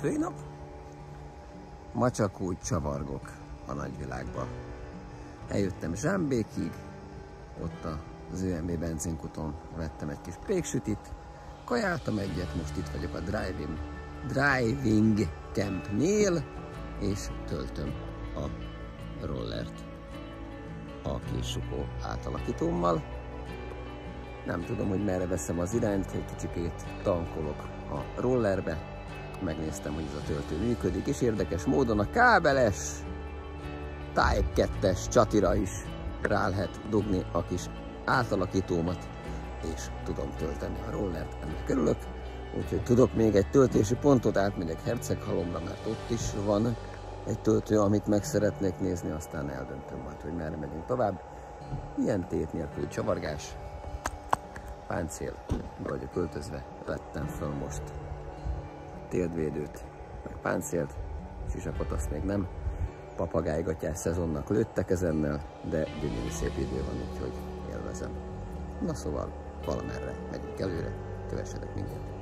hétfői nap. Ma csak úgy csavargok a nagyvilágba. Eljöttem Zsámbékig, ott az ÖMB benzinkuton vettem egy kis péksütit, kajáltam egyet, most itt vagyok a driving, driving campnél, és töltöm a rollert a késukó átalakítómmal. Nem tudom, hogy merre veszem az irányt, egy kicsikét tankolok a rollerbe. Megnéztem, hogy ez a töltő működik, és érdekes módon a kábeles Type 2-es csatira is rá lehet dugni a kis átalakítómat, és tudom tölteni a rollert, ennek örülök. Úgyhogy tudok még egy töltési pontot, átmegyek Herceghalomra, mert ott is van egy töltő, amit meg szeretnék nézni, aztán eldöntöm majd, hogy merre megyünk tovább. Ilyen tét nélkül csavargás, páncél, be vagyok költözve, vettem föl most térdvédőt, meg páncélt, sisakot azt még nem. Papagájgatyás szezonnak lőttek ezennel, de gyönyörű szép idő van, úgyhogy élvezem. Na szóval valamerre megyünk előre, kövessetek minket.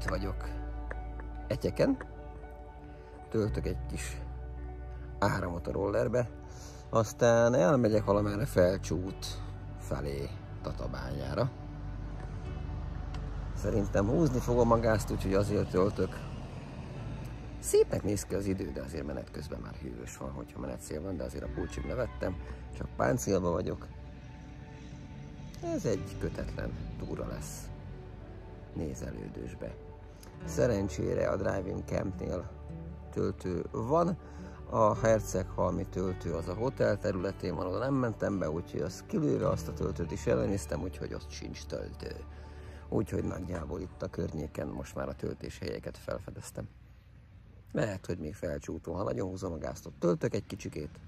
Itt vagyok Etyeken, töltök egy kis áramot a rollerbe, aztán elmegyek valamerre felcsút felé Tatabányára. Szerintem húzni fogom a gázt, úgyhogy azért töltök. Szépnek néz ki az idő, de azért menet közben már hűvös van, hogyha menetszél van, de azért a pulcsim nevettem, csak páncélba vagyok. Ez egy kötetlen túra lesz nézelődősbe. Szerencsére a Driving Campnél töltő van, a Herceghalmi töltő az a hotel területén van, oda nem mentem be, úgyhogy azt kilőve azt a töltőt is ellenőriztem, úgyhogy ott sincs töltő. Úgyhogy nagyjából itt a környéken most már a töltés helyeket felfedeztem. Lehet, hogy még felcsúton, ha nagyon húzom a gázt, ott töltök egy kicsikét,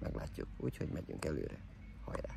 meglátjuk. Úgyhogy megyünk előre. Hajrá!